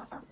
Uh-uh.